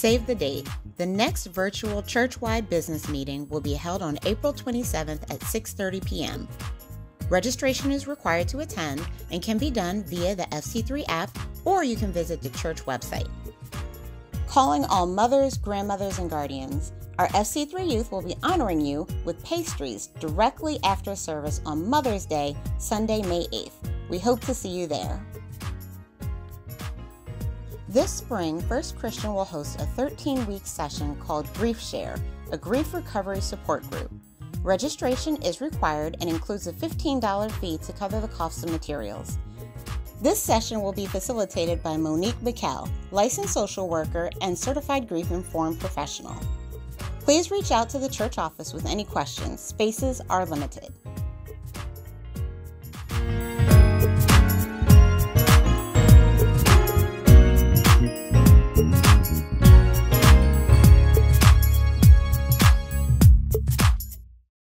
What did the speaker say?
Save the date. The next virtual church-wide business meeting will be held on April 27th at 6:30 p.m. Registration is required to attend and can be done via the FC3 app or you can visit the church website. Calling all mothers, grandmothers, and guardians, our FC3 youth will be honoring you with pastries directly after service on Mother's Day, Sunday, May 8th. We hope to see you there. This spring, First Christian will host a 13 week session called Grief Share, a grief recovery support group. Registration is required and includes a $15 fee to cover the cost of materials. This session will be facilitated by Monique McCall, licensed social worker and certified grief informed professional. Please reach out to the church office with any questions. Spaces are limited.